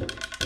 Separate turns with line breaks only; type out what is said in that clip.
you